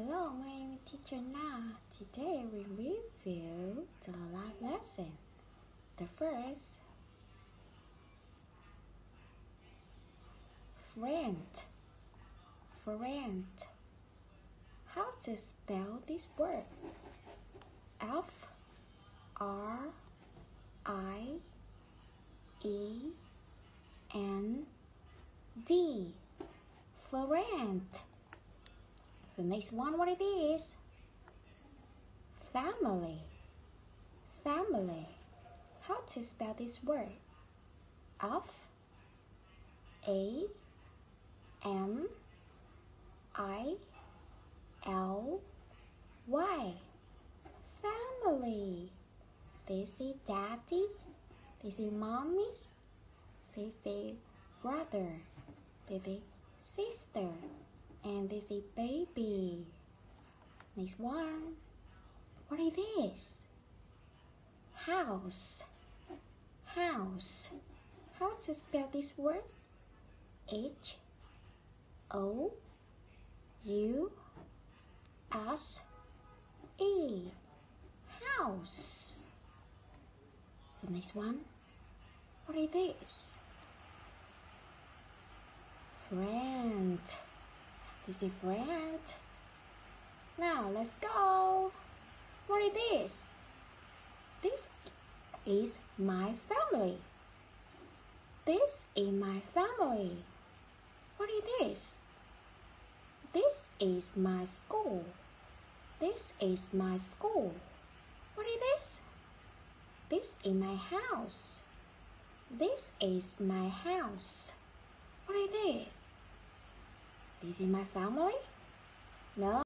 Hello, my name is Teacher Na. Today we review the last lesson. The first, friend. Friend. How to spell this word? F R I E N D. Friend. The next one, what it is? Family. Family. How to spell this word? F A M I L Y. Family. This is daddy. This is mommy. This is brother. This is sister. And this is baby. Next one. What is this? House. House. How to spell this word? H O U S E. House. The next one. What is this? Friend. Is friend. Now let's go. What is this? This is my family. This is my family. What is this? This is my school. This is my school. What is this? This is my house. This is my house. What is it? Is my family? No.